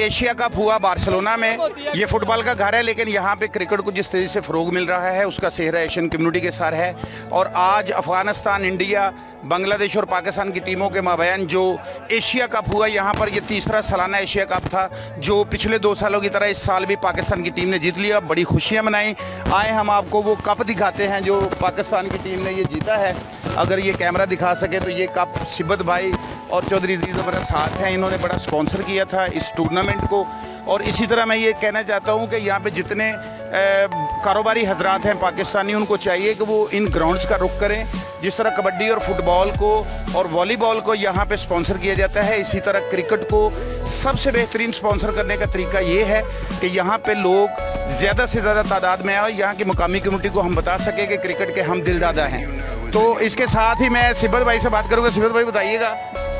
Asia cup ہوا Barcelona میں۔ یہ فٹ بال کا گھر ہے، لیکن یہاں پہ کرکٹ کو جس تیزی سے فروغ مل رہا ہے، اس کا سہرہ ایشین کمیونٹی کے سار ہے۔ اور آج افغانستان، انڈیا بنگلہ دیش اور پاکستان کی ٹیموں کے مابین جو ایشیا کپ ہوا، یہاں پر یہ تیسرا سالانہ ایشیا کپ تھا، جو پچھلے دو سالوں کی طرح اس سال بھی پاکستان کی ٹیم نے جیت لیا۔ بڑی خوشیاں منائیں۔ آئے ہم آپ کو وہ کپ دکھاتے ہیں جو پاکستان کی ٹیم نے یہ جیتا ہے۔ اگر یہ کیمرہ دکھا سکے تو یہ کپ سبت بھائی اور چودھری جی عزیز زبرا ساتھ ہیں، انہوں نے بڑا سپانسر کیا تھا اس ٹورنامنٹ کو۔ اور اسی طرح میں یہ کہنا چاہتا ہوں کہ یہاں پہ جتنے کاروباری حضرات ہیں، پاکستانی، ان کو چاہیے کہ وہ ان گراؤنڈز کا رخ کریں۔ جس طرح کبڈی اور فٹ بال کو اور والی بال کو یہاں پہ سپانسر کیا جاتا ہے، اسی طرح کرکٹ کو سب سے بہترین سپانسر کرنے کا طریقہ یہ ہے کہ یہاں پہ لوگ زیادہ سے زیادہ تعداد میں آئے یہاں کی مقامی کمیونٹی کو ہم بتا سکیں کہ کرکٹ کے ہم دل دادا ہیں۔ تو اس کے ساتھ ہی میں سبت بھائی سے بات کروں گا۔ سبت بھائی، بتائیے گا۔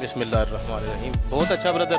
ਬਿਸਮਿਲ੍ਲਾਹਿਰਰਹਿਮਾਨਿਰਰਹੀਮ। ਬਹੁਤ ਅੱਛਾ ਬ੍ਰਦਰ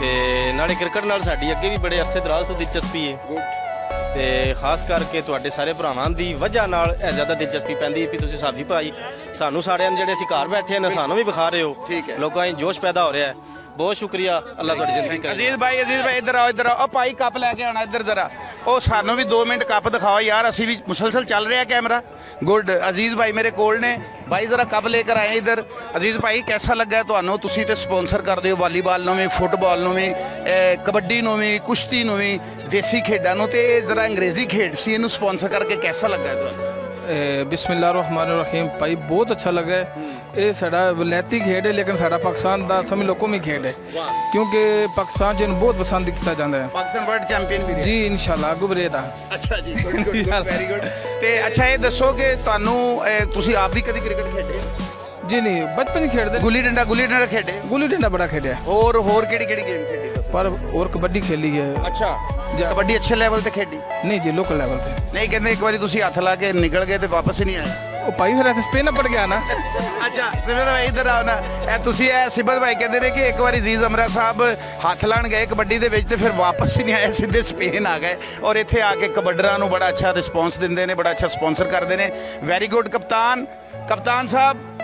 ਤੇ ਨਾਲੇ ਕ੍ਰਿਕਟ ਨਾਲ ਸਾਡੀ ਅੱਗੇ ਵੀ ਬੜੇ ਅਰਸੇ ਦਰਾਜ਼ ਤੋਂ ਦਿਲਚਸਪੀ ਹੈ ਤੇ ਖਾਸ ਕਰਕੇ ਤੁਹਾਡੇ ਸਾਰੇ ਭਰਾਵਾਂ ਦੀ ਵਜ੍ਹਾ ਨਾਲ ਇਹ ਜ਼ਿਆਦਾ ਦਿਲਚਸਪੀ ਪੈਂਦੀ ਹੈ ਵੀ ਤੁਸੀਂ ਸਾਫੀ ਭਾਈ ਸਾਨੂੰ ਸਾਰਿਆਂ ਨੂੰ ਜਿਹੜੇ ਅਸੀਂ ਘਰ ਬੈਠੇ ਨੇ ਸਾਨੂੰ ਵੀ ਵਿਖਾ ਰਹੇ ਹੋ। ਲੋਕਾਂ 'ਚ ਜੋਸ਼ ਪੈਦਾ ਹੋ ਰਿਹਾ ਹੈ। ਬਹੁਤ ਸ਼ੁਕਰੀਆ ਅੱਲਾਹ ਤੁਹਾਡੀ ਜ਼ਿੰਦਗੀ ਕਰੇ। ਅਜ਼ੀਜ਼ ਭਾਈ ਅਜ਼ੀਜ਼ ਭਾਈ ਇੱਧਰ ਆਓ ਇੱਧਰ ਆਓ। ਉਹ ਭਾਈ ਕੱਪ ਲੈ ਕੇ ਆਣਾ ਇੱਧਰ ਜ਼ਰਾ। ਉਹ ਸਾਨੂੰ ਵੀ 2 ਮਿੰਟ ਕੱਪ ਦਿਖਾਓ। ਯਾਰ ਅਸੀਂ ਵੀ ਮੁਸਲਸਲ ਚੱਲ ਰਿਹਾ ਕੈਮਰਾ। ਗੁੱਡ। ਅਜ਼ੀਜ਼ ਭਾਈ ਮੇਰੇ ਕੋਲ ਨੇ। ਭਾਈ ਜ਼ਰਾ ਕੱਪ ਲੈ ਕੇ ਆਏ ਇੱਧਰ। ਅਜ਼ੀਜ਼ ਭਾਈ ਕਿਹਦਾ ਲੱਗਾ ਤੁਹਾਨੂੰ? ਤੁਸੀਂ ਤੇ ਸਪਾਂਸਰ ਕਰਦੇ ਹੋ ਵਾਲੀਬਾਲ ਨੂੰ ਵੀ ਫੁੱਟਬਾਲ ਨੂੰ ਵੀ ਕਬੱਡੀ ਨੂੰ ਵੀ ਕੁਸ਼ਤੀ ਨੂੰ ਵੀ ਦੇਸੀ ਖੇਡਾਂ ਨੂੰ ਤੇ ਇਹ ਜ਼ਰਾ ਅੰਗਰੇਜ਼ੀ ਖੇਡ ਸੀ। ਇਹਨੂੰ ਸਪਾਂਸਰ ਕਰਕੇ ਕਿਹਦਾ ਲੱਗਾ ਤੁਹਾਨੂੰ? ਬਿਸਮਿਲ੍ਲਾਹਿਰਰਹਿਮਾਨਿਰਰਹੀਮ ਭਾਈ ਬਹੁਤ ਅੱਛਾ ਲੱਗਾ। ਇਹ ਸਾਡਾ ਵਲੈਤੀ ਖੇਡ ਹੈ ਲੇਕਿਨ ਸਾਡਾ ਪਾਕਿਸਤਾਨ ਦਾ ਸਮਝ ਲਓ ਕੌਮੀ ਖੇਡ ਹੈ। ਕਿਉਂਕਿ ਪਾਕਿਸਤਾਨ ਇਹਨੂੰ ਬਹੁਤ ਪਸੰਦ ਕੀਤਾ ਜਾਂਦਾ ਹੈ। ਪਾਕਿਸਤਾਨ ਵਰਲਡ ਚੈਂਪੀਅਨ ਵੀ ਰਿਹਾ। ਜੀ ਇਨਸ਼ਾਅੱਲਾ ਗੁਬਰੇ ਦਾ ਅੱਛਾ ਜੀ ਗੁੱਡ ਗੁੱਡ ਵੈਰੀ ਗੁੱਡ ਤੇ ਅੱਛਾ ਇਹ ਦੱਸੋ ਕਿ ਤੁਹਾਨੂੰ ਤੁਸੀਂ ਆਪ ਵੀ ਕਦੀ ਕ੍ਰਿਕਟ ਖੇਡੇ ਹੋ? ਜੀ ਨਹੀਂ ਬਚਪਨ ਹੀ ਖੇਡਦੇ ਗੁੱਲੀ ਡੰਡਾ ਗੁੱਲੀ ਡੰਡਾ ਖੇਡੇ? ਗੁੱਲੀ ਡੰਡਾ ਬੜਾ ਖੇਡਿਆ। ਹੋਰ ਹੋਰ ਕਿਹੜੀ ਕਿਹੜੀ ਗੇਮ ਖੇਡੀ ਦੱਸੋ ਪਰ ਹੋਰ ਕਬੱਡੀ ਖੇਲੀ ਹੈ। ਅੱਛਾ ਜਾ- ਕਬੱਡੀ ਅੱਛੇ ਲੈਵਲ ਤੇ ਖੇਡੀ? ਨਹੀਂ ਜੀ ਲੋਕਲ ਲੈਵਲ ਤੇ। ਨਹੀਂ ਕਹਿੰਦੇ ਇੱਕ ਵਾਰੀ ਤੁਸੀਂ ਹੱਥ ਲਾ ਕੇ ਨਿਕਲ ਗਏ ਤੇ ਵਾਪਸ ਹੀ ਨਹੀਂ ਆਏ। ਉਹ ਭਾਈ ਫਿਰ ਇੱਥੇ ਸਪੇਨ ਪੜ ਗਿਆ ਨਾ। ਅੱਛਾ ਸਿਬਤ ਭਾਈ ਇੱਧਰ ਆਓ ਨਾ। ਇਹ ਤੁਸੀਂ ਇਹ ਸਿਬਤ ਭਾਈ ਕਹਿੰਦੇ ਨੇ ਕਿ ਇੱਕ ਵਾਰੀ ਜ਼ੀਜ਼ ਅਮਰਾ ਸਾਹਿਬ ਹੱਥ ਲਾਣ ਗਏ ਕਬੱਡੀ ਦੇ ਵਿੱਚ ਤੇ ਫਿਰ ਵਾਪਸ ਹੀ ਨਹੀਂ ਆਏ ਸਿੱਧੇ ਸਪੇਨ ਆ ਗਏ। ਔਰ ਇੱਥੇ ਆ ਕੇ ਕਬੱਡਰਾਂ ਨੂੰ ਬੜਾ ਅੱਛਾ ਰਿਸਪੌਂਸ ਦਿੰਦੇ ਨੇ ਬੜਾ ਅੱਛਾ ਸਪਾਂਸਰ ਕਰਦੇ ਨੇ। ਵੈਰੀ ਗੁੱਡ ਕਪਤਾਨ। ਕਪਤਾਨ ਸਾਹਿਬ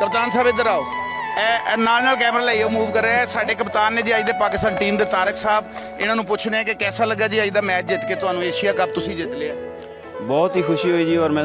ਕਪਤਾਨ ਸਾਹਿਬ ਇੱਧਰ ਆਓ। ਇਹ ਨਾਲ ਨਾਲ ਕੈਮਰਾ ਲਈਓ ਮੂਵ ਕਰ ਰਿਹਾ ਸਾਡੇ ਕਪਤਾਨ ਨੇ ਜੀ ਅੱਜ ਦੇ ਪਾਕਿਸਤਾਨ ਟੀਮ ਦੇ ਤਾਰਕ ਸਾਹਿਬ ਇਹਨਾਂ ਨੂੰ ਪੁੱਛ ਰਹੇ ਕਿ ਕਿਹਦਾ ਲੱਗਾ ਜੀ ਅੱਜ ਦਾ ਮੈਚ ਜਿੱਤ ਕੇ ਤੁਹਾਨੂੰ ਏਸ਼ੀਆ ਕੱਪ ਤੁਸੀਂ ਜਿੱਤ ਲਿਆ। ਬਹੁਤ ਹੀ ਖੁਸ਼ੀ ਹੋਈ ਜੀ ਔਰ ਮੈਂ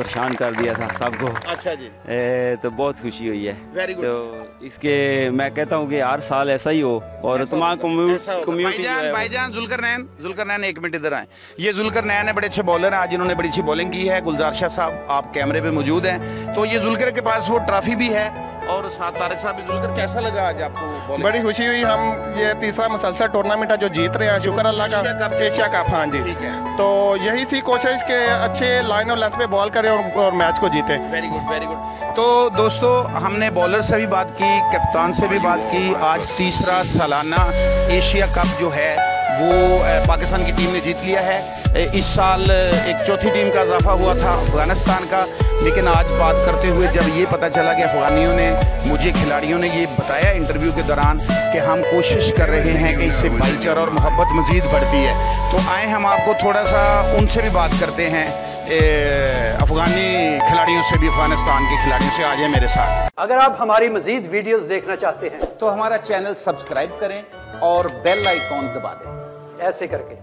پریشان کر دیا تھا سب کو۔ اچھا جی۔ تو بہت خوشی ہوئی ہے۔ تو اس کے میں کہتا ہوں کہ ہر سال ایسا ہی ہو اور تمام کمیونٹی بھائی جان ذوالکر نین ذوالکر نین ایک منٹ ادھر آئیں۔ یہ ذوالکر نین ہے بڑے اچھے بولر ہیں۔ آج انہوں نے بڑی اچھی بولنگ کی ہے۔ گلزار شاہ صاحب آپ کیمرے پہ موجود ہیں۔ تو یہ زلکر کے پاس وہ ٹرافی بھی ہے۔ اور ساتھ تارک صاحب ذل کر کیسا لگا آج آپ کو بڑی خوشی ہوئی ہم یہ تیسرا مسلسل ٹورنامنٹ ہے جو جیت رہے ہیں۔ شکر اللہ کا ایشیا کپ ہاں جی۔ تو یہی سی کوشش کہ اچھے لائن اور لینس پہ بال کریں اور میچ کو جیتے ویری گڈ ویری گڈ تو دوستو ہم نے بالر سے بھی بات کی کپتان سے بھی بات کی۔ آج تیسرا سالانہ ایشیا کپ جو ہے وہ پاکستان کی ٹیم نے جیت لیا ہے۔ اس سال ایک چوتھی ٹیم کا اضافہ ہوا تھا افغانستان کا۔ لیکن آج بات کرتے ہوئے جب یہ پتا چلا کہ افغانیوں نے مجھے کھلاڑیوں نے یہ بتایا انٹرویو کے دوران کہ ہم کوشش کر رہے ہیں کہ اس سے بھائی اور محبت مزید بڑھتی ہے۔ تو آئیں ہم آپ کو تھوڑا سا ان سے بھی بات کرتے ہیں۔ افغانی کھلاڑیوں سے بھی، افغانستان کے کھلاڑیوں سے آجیں میرے ساتھ۔ اگر آپ ہماری مزید ویڈیوز دیکھنا چاہتے ہیں تو ہمارا چینل سبسکرائب کریں اور بیل آئیکن دبا دیں۔ ایسے کر کے۔